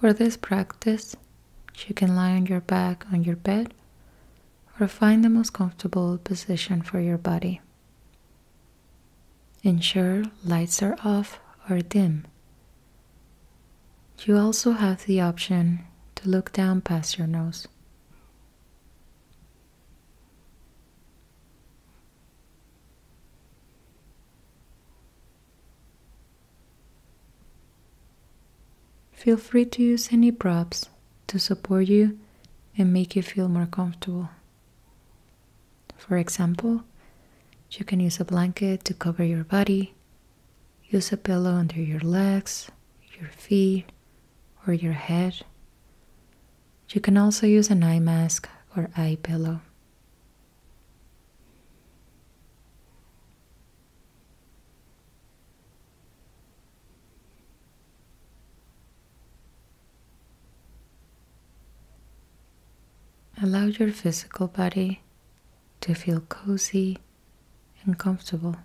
For this practice, you can lie on your back on your bed or find the most comfortable position for your body. Ensure lights are off or dim. You also have the option to look down past your nose. Feel free to use any props to support you and make you feel more comfortable. For example, you can use a blanket to cover your body, use a pillow under your legs, your feet, or your head. You can also use an eye mask or eye pillow. Allow your physical body to feel cozy and comfortable.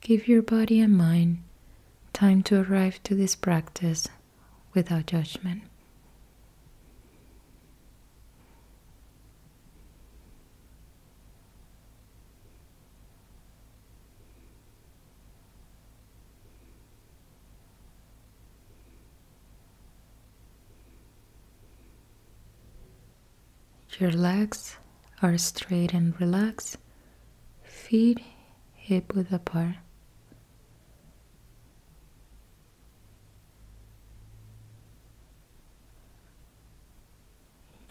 Give your body and mind time to arrive to this practice without judgment. Your legs are straight and relaxed, feet hip width apart.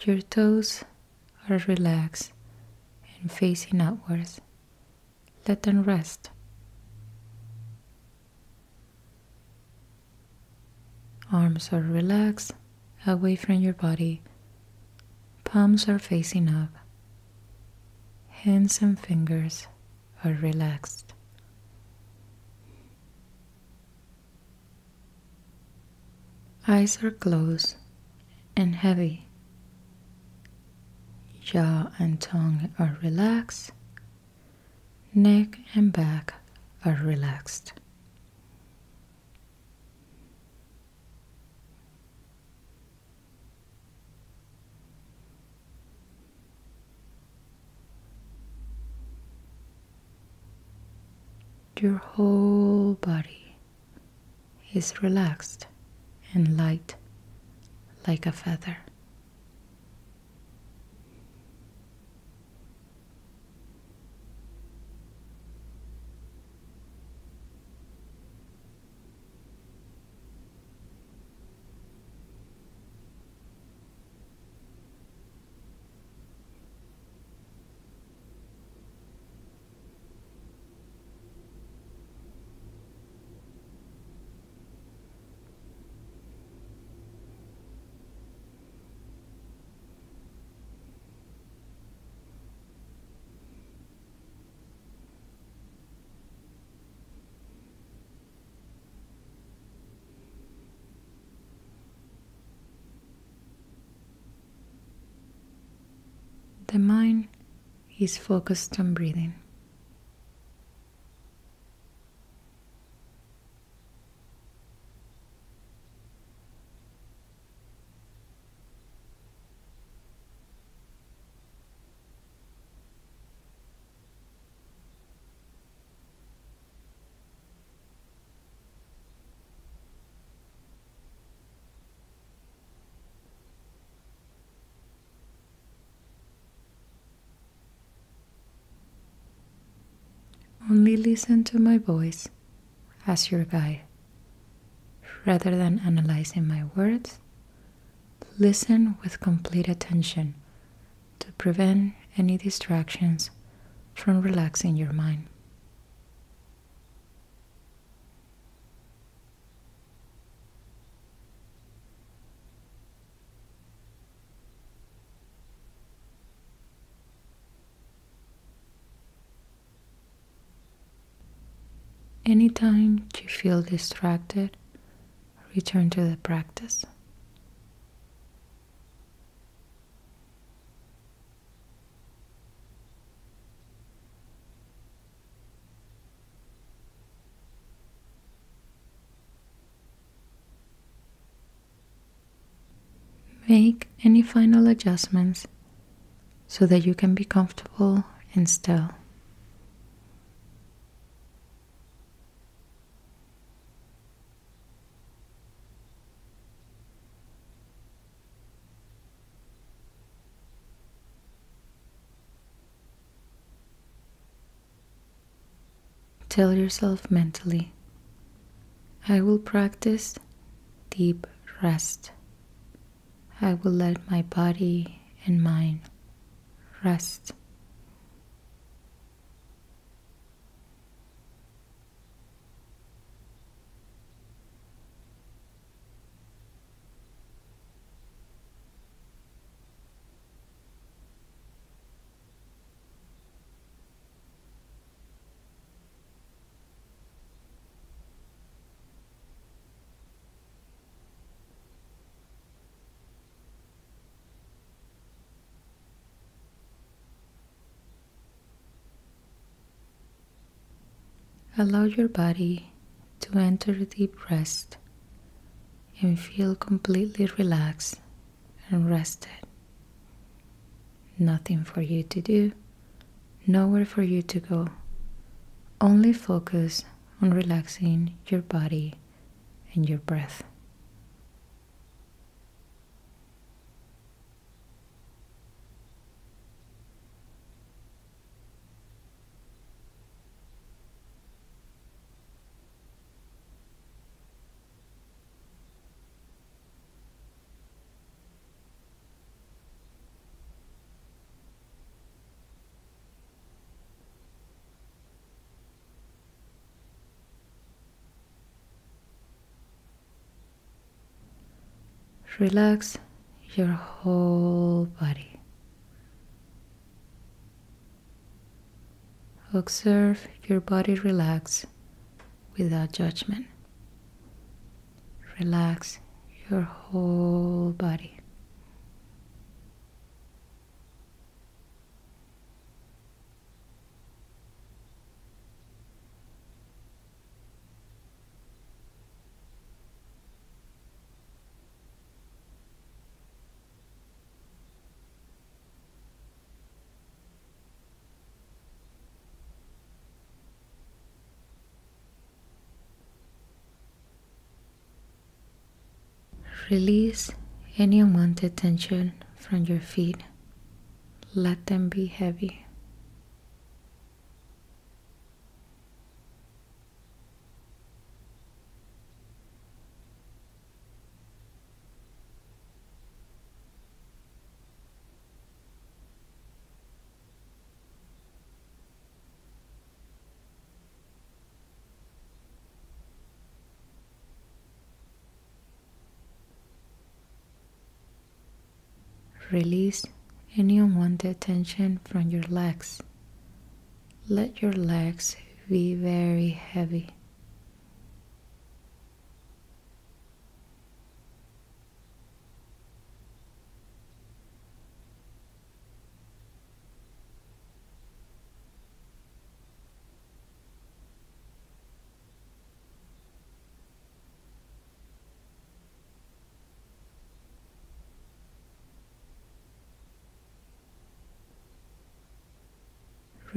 Your toes are relaxed and facing outwards. Let them rest. Arms are relaxed away from your body. Palms are facing up. Hands and fingers are relaxed. Eyes are closed and heavy. Jaw and tongue are relaxed. Neck and back are relaxed. Your whole body is relaxed and light like a feather. Mind is focused on breathing. Only listen to my voice as your guide. Rather than analyzing my words, listen with complete attention to prevent any distractions from relaxing your mind. Anytime you feel distracted, return to the practice. Make any final adjustments so that you can be comfortable and still. Tell yourself mentally, I will practice deep rest. I will let my body and mind rest. Allow your body to enter deep rest and feel completely relaxed and rested. Nothing for you to do, nowhere for you to go. Only focus on relaxing your body and your breath. Relax your whole body. Observe your body relax without judgment. Relax your whole body. Release any unwanted tension from your feet. Let them be heavy. Release any unwanted tension from your legs. Let your legs be very heavy.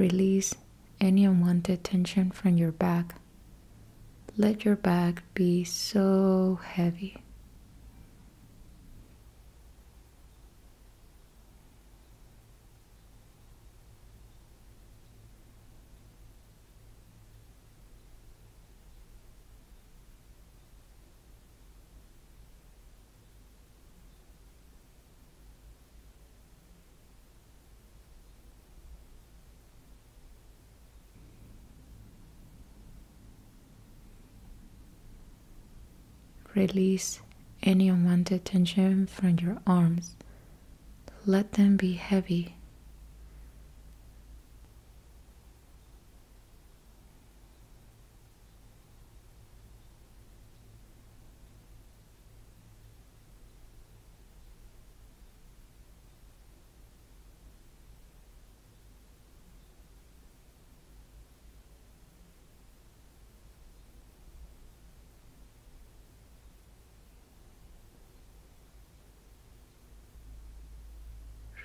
Release any unwanted tension from your back. Let your back be so heavy. Release any unwanted tension from your arms. Let them be heavy.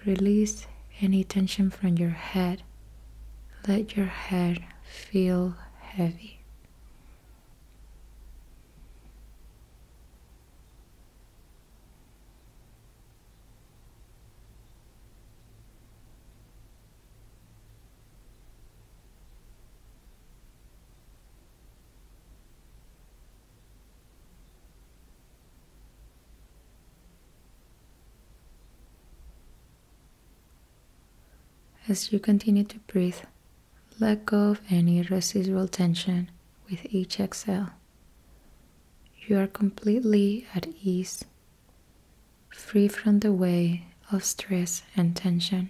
Release any tension from your head. Let your head feel heavy. As you continue to breathe, let go of any residual tension with each exhale. You are completely at ease, free from the weight of stress and tension.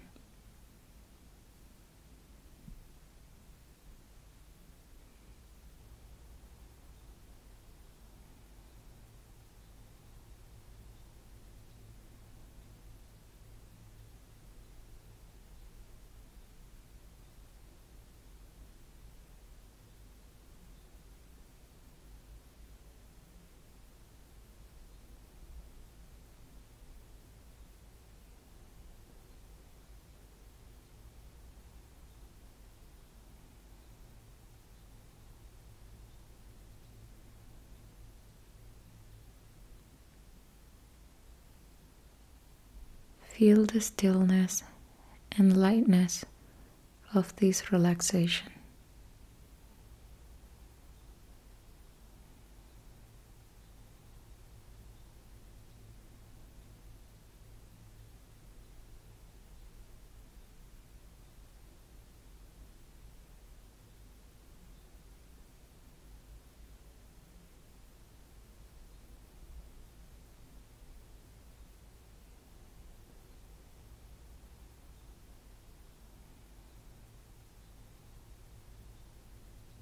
Feel the stillness and lightness of this relaxation.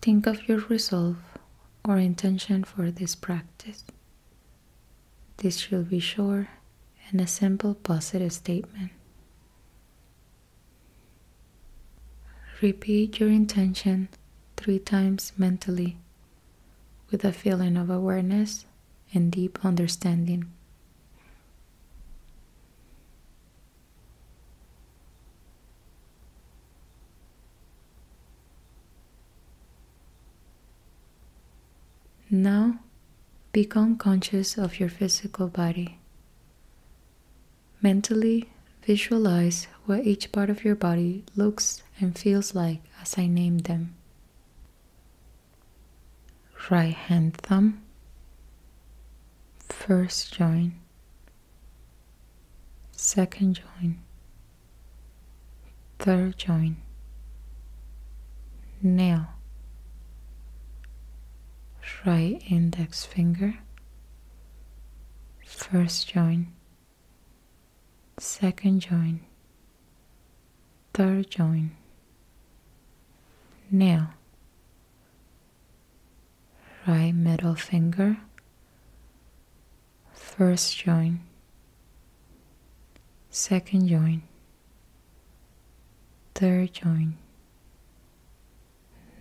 Think of your resolve or intention for this practice. This should be short and a simple positive statement. Repeat your intention three times mentally with a feeling of awareness and deep understanding. Now become conscious of your physical body. Mentally visualize what each part of your body looks and feels like as I name them. Right hand thumb, first joint, second joint, third joint, nail right index finger, first joint, second joint, third joint, nail, right middle finger, first joint, second joint, third joint,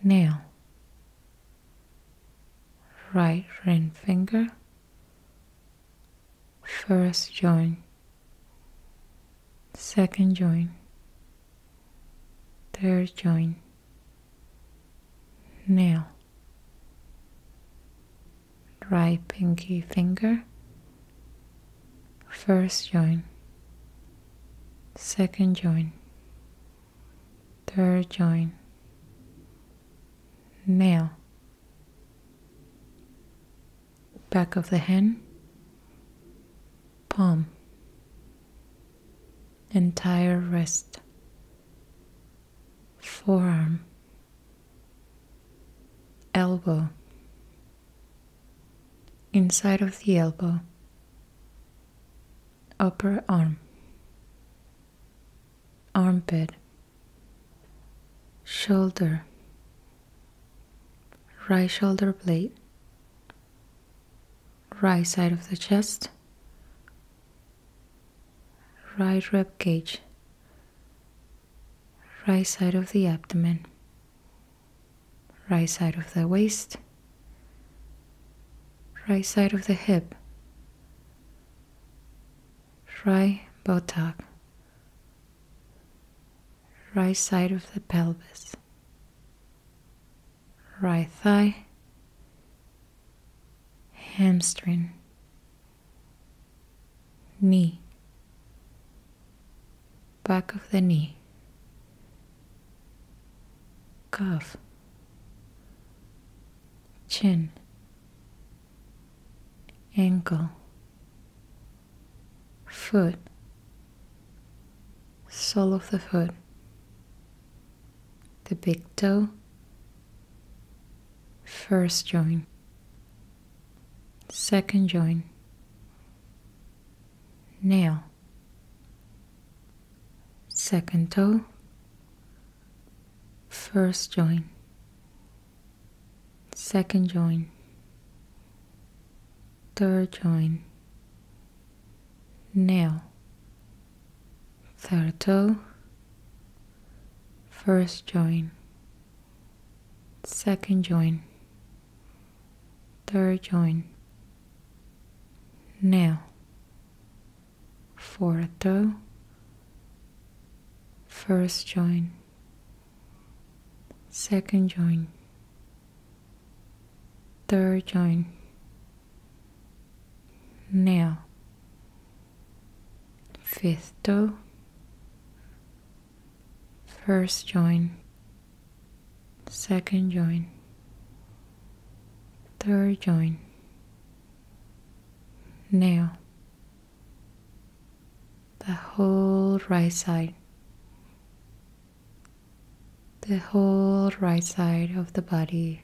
nail right ring finger, first joint, second joint, third joint, nail, right pinky finger, first joint, second joint, third joint, nail back of the hand, palm, entire wrist, forearm, elbow, inside of the elbow, upper arm, armpit, shoulder, right shoulder blade right side of the chest, right rib cage, right side of the abdomen, right side of the waist, right side of the hip, right buttock, right side of the pelvis, right thigh, hamstring, knee, back of the knee, calf, chin, ankle, foot, sole of the foot, the big toe, first joint, second joint, nail, second toe, first joint, second joint, third joint, nail, third toe, first joint, second joint, third joint, nail, fourth toe, first joint, second joint, third joint, nail, fifth. Toe, first joint, second joint, third joint, nail, the whole right side, the whole right side of the body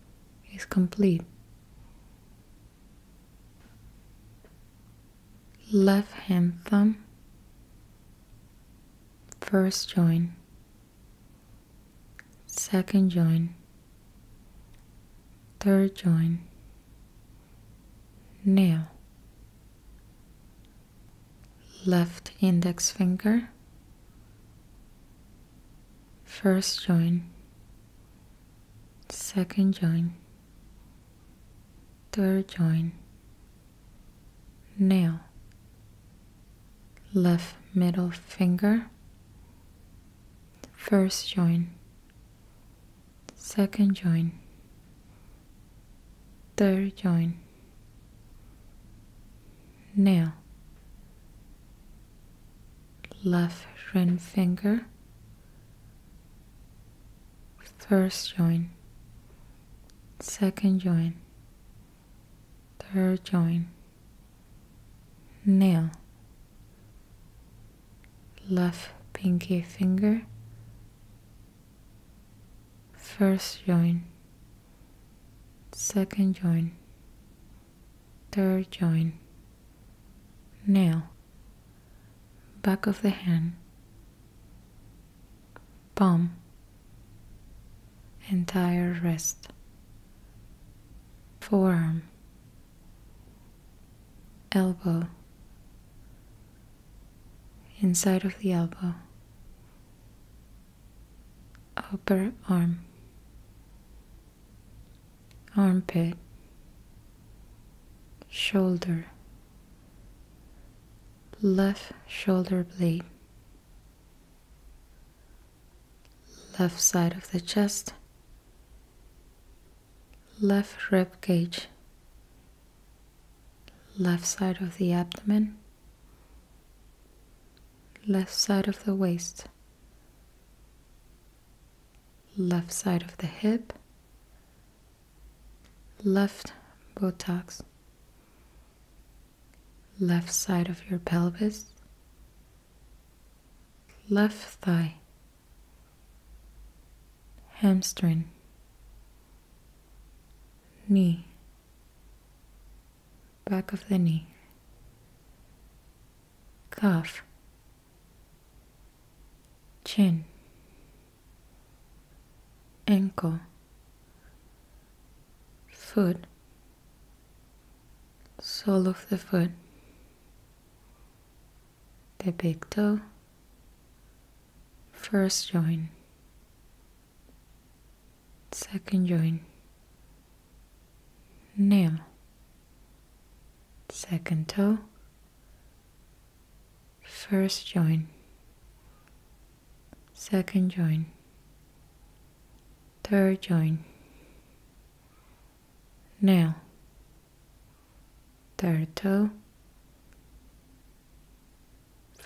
is complete. Left hand thumb, first joint, second joint, third joint, nail, left index finger, first joint, second joint, third joint, nail, left middle finger, first joint, second joint, third joint, nail, left ring finger, first joint, second joint, third joint, nail, left pinky finger, first joint, second joint, third joint, nail, back of the hand, palm, entire wrist, forearm, elbow, inside of the elbow, upper arm, armpit, shoulder, left shoulder blade, left side of the chest, left rib cage, left side of the abdomen, left side of the waist, left side of the hip, left buttocks, left side of your pelvis, left thigh, hamstring, knee, back of the knee, calf, chin, ankle, foot, sole of the foot, the big toe, first joint, second joint, nail, second toe, first joint, second joint, third joint, nail, third toe,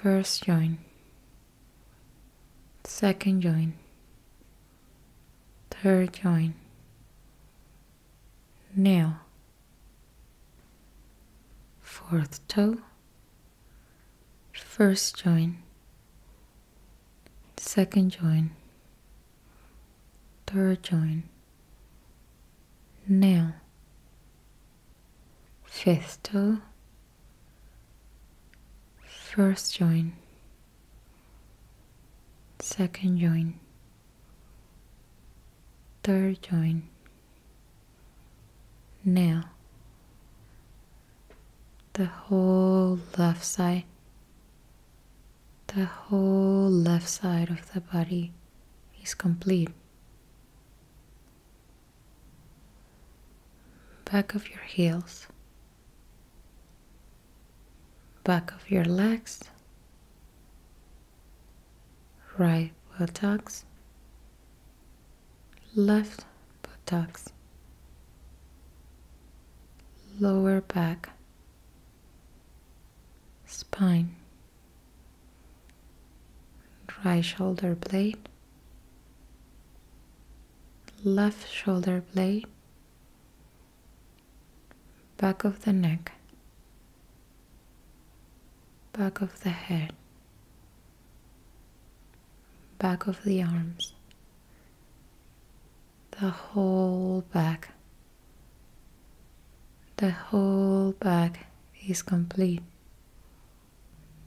first joint, second joint, third joint, nail, fourth toe, first joint, second joint, third joint, nail, fifth toe, first joint, second joint, third joint, nail, the whole left side the whole left side of the body is complete. Back of your heels, back of your legs, right buttocks, left buttocks, lower back, spine. Right shoulder blade, left shoulder blade, back of the neck, back of the head, back of the arms, the whole back. The whole back is complete.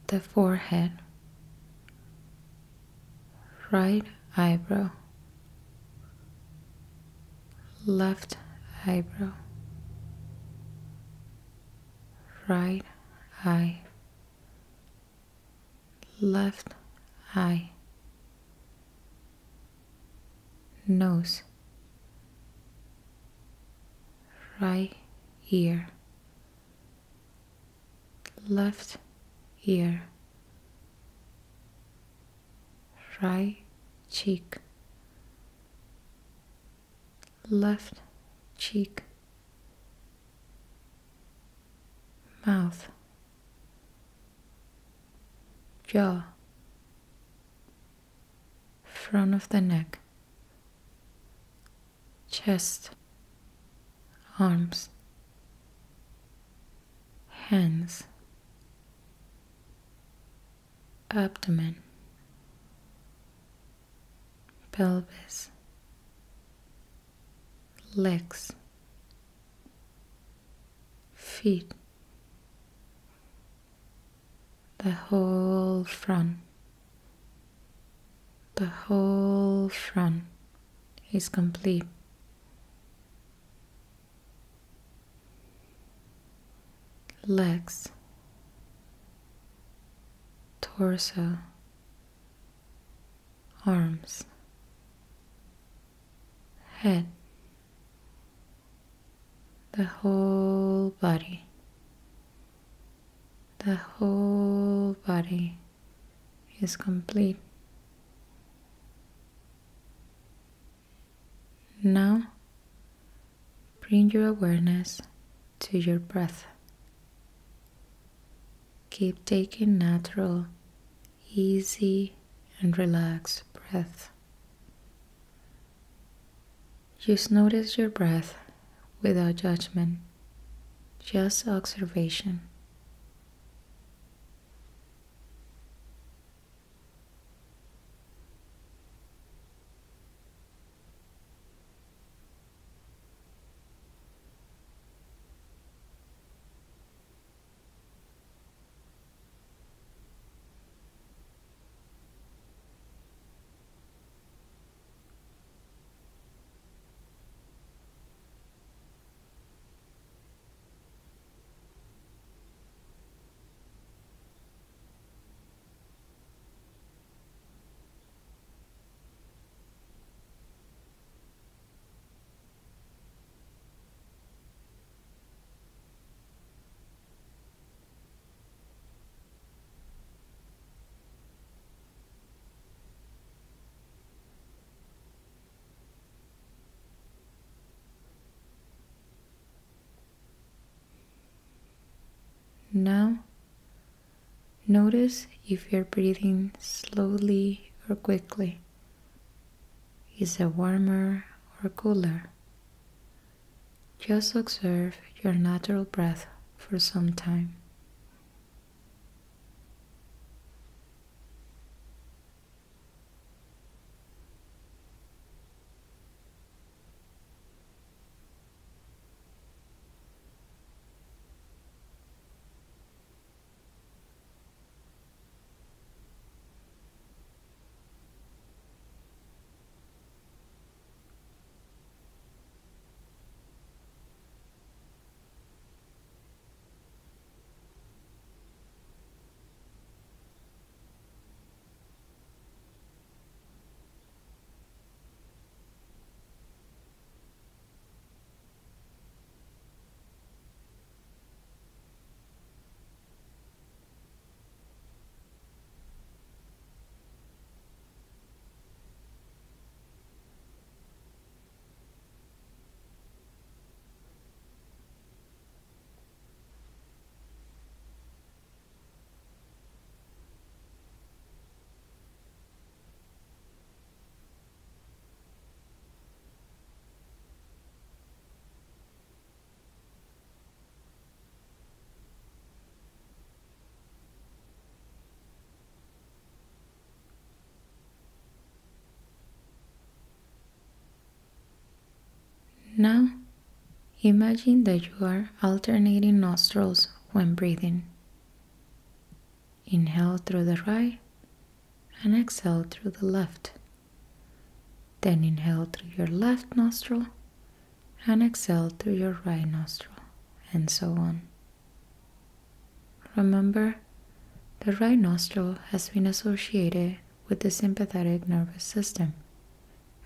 The forehead right eyebrow, left eyebrow, right eye, left eye, nose, right ear, left ear right cheek, left cheek, mouth, jaw, front of the neck, chest, arms, hands, abdomen. Pelvis, legs, feet, the whole front, the whole front is complete. Legs, torso, arms. Head, the whole body, the whole body is complete. Now, bring your awareness to your breath. Keep taking natural, easy, and relaxed breath. Just notice your breath without judgment, just observation. Notice if you're breathing slowly or quickly. Is it warmer or cooler? Just observe your natural breath for some time. Now, imagine that you are alternating nostrils when breathing. Inhale through the right and exhale through the left. Then inhale through your left nostril and exhale through your right nostril, and so on. Remember, the right nostril has been associated with the sympathetic nervous system,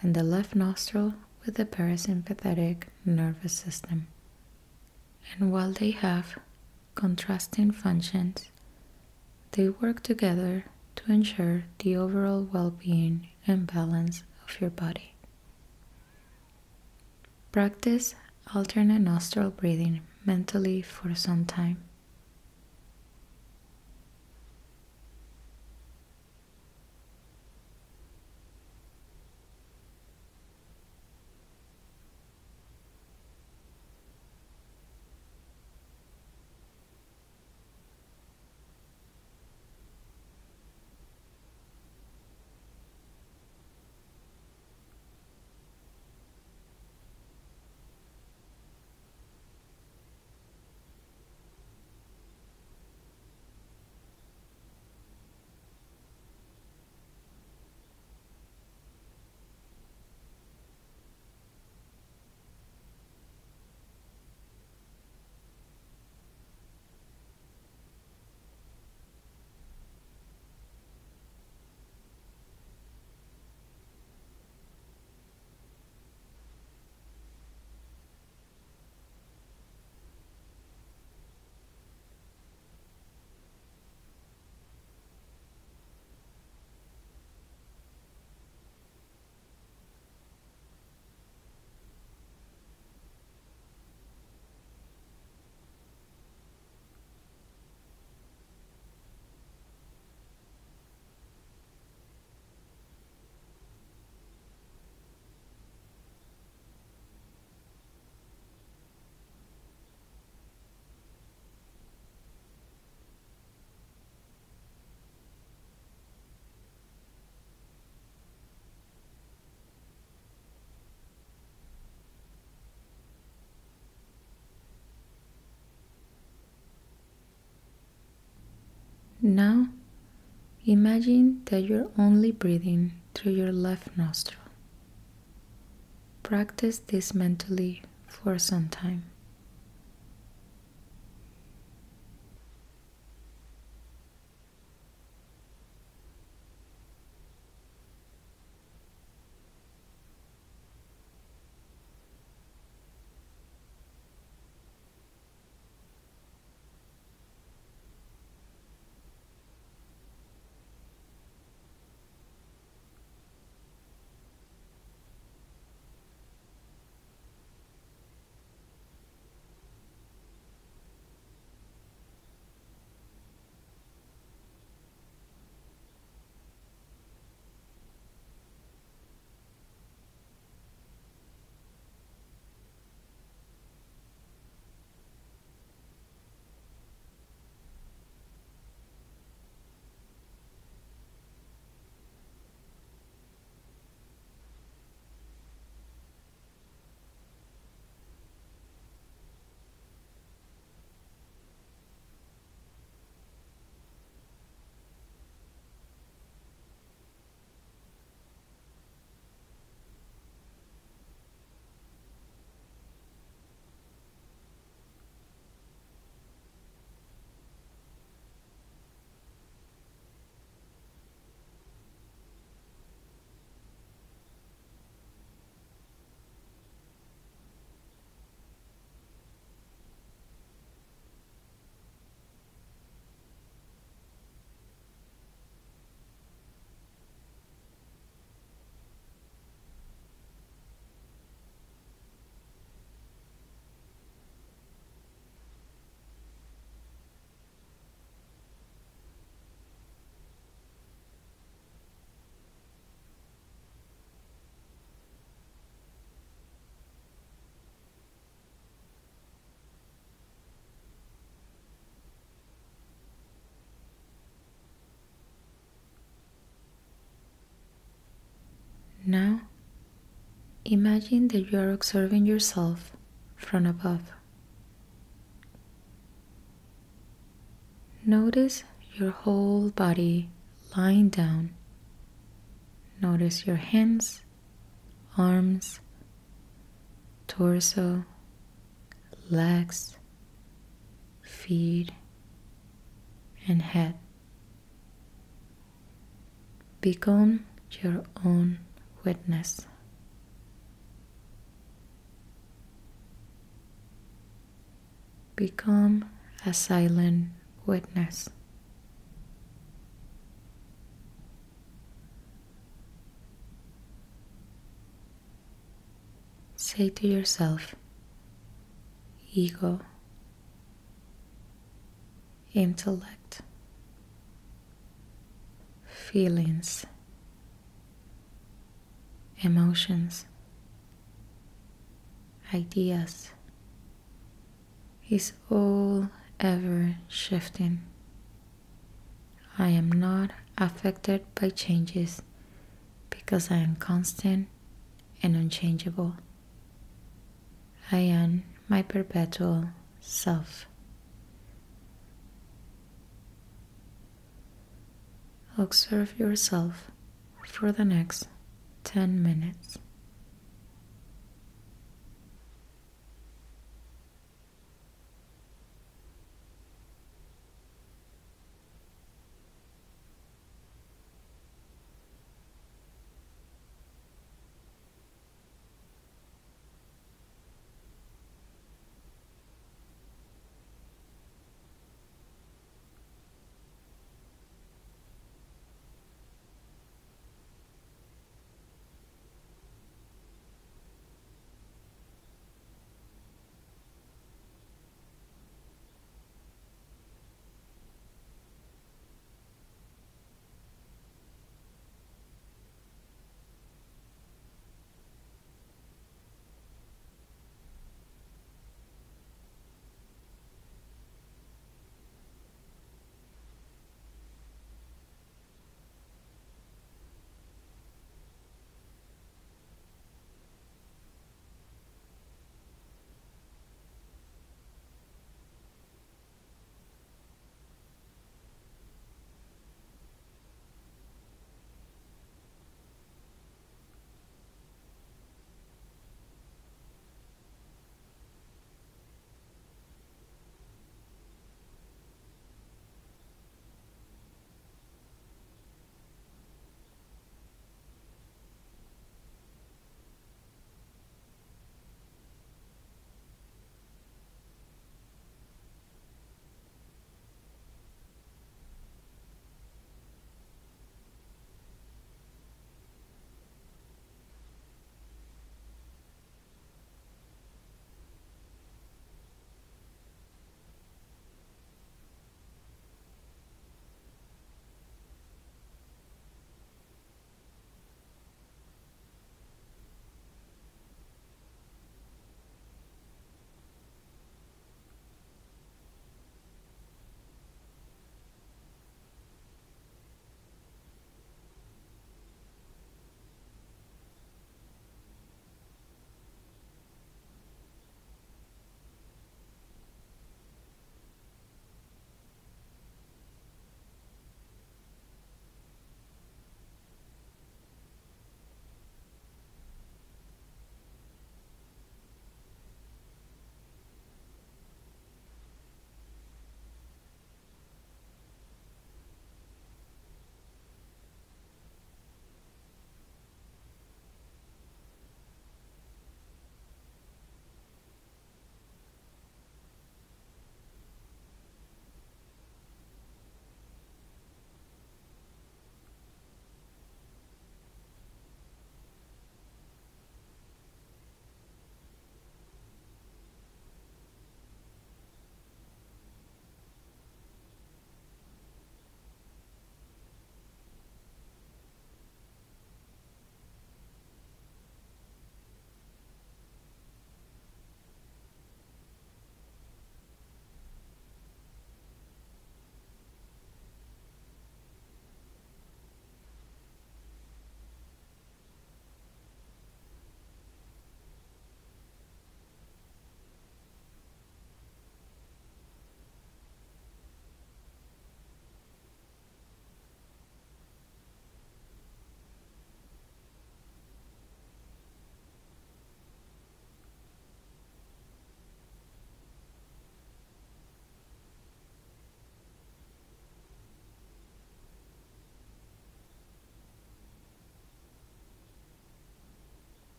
and the left nostril with the parasympathetic nervous system. And while they have contrasting functions, they work together to ensure the overall well being and balance of your body. Practice alternate nostril breathing mentally for some time. Now, imagine that you're only breathing through your left nostril. Practice this mentally for some time. Imagine that you are observing yourself from above. Notice your whole body lying down. Notice your hands, arms, torso, legs, feet, and head. Become your own witness. Become a silent witness. Say to yourself, ego, intellect, feelings, emotions, ideas is all ever shifting. I am not affected by changes because I am constant and unchangeable. I am my perpetual self. Observe yourself for the next 10 minutes.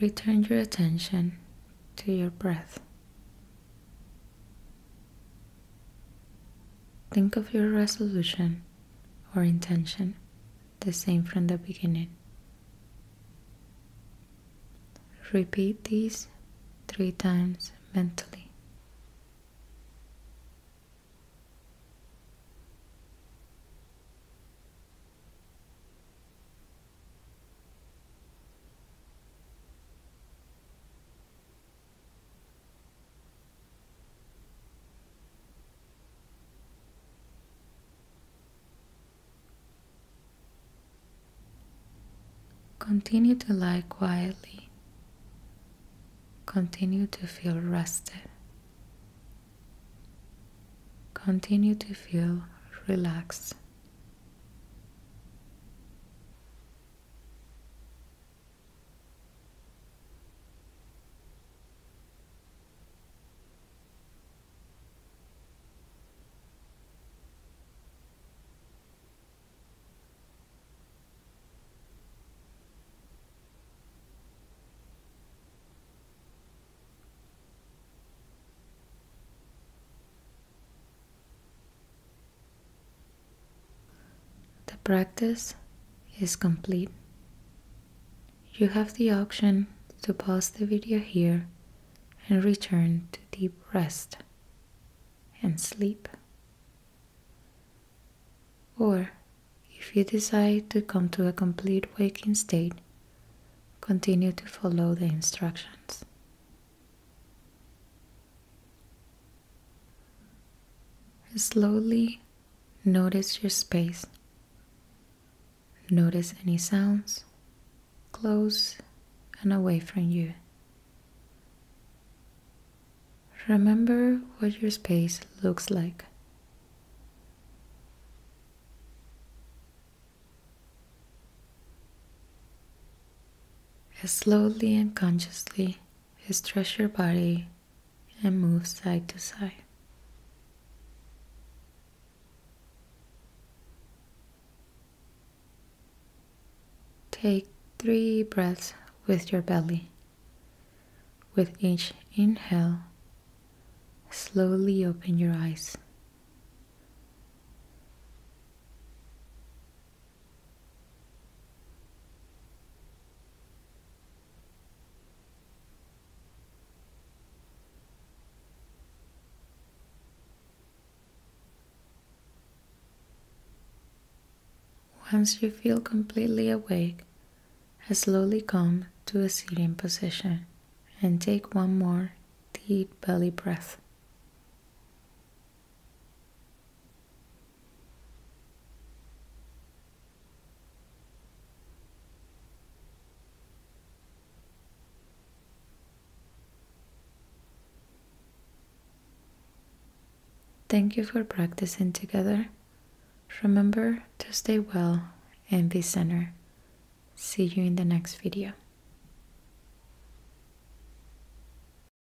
Return your attention to your breath. Think of your resolution or intention the same from the beginning. Repeat these three times mentally. Continue to lie quietly. Continue to feel rested. Continue to feel relaxed. The practice is complete. You have the option to pause the video here and return to deep rest and sleep. Or, if you decide to come to a complete waking state, continue to follow the instructions. Slowly notice your space. Notice any sounds close and away from you. Remember what your space looks like. As Slowly and consciously stretch your body and move side to side. Take three breaths with your belly. With each inhale, slowly open your eyes. Once you feel completely awake, slowly come to a sitting position and take one more deep belly breath. Thank you for practicing together. Remember to stay well and be center. See you in the next video.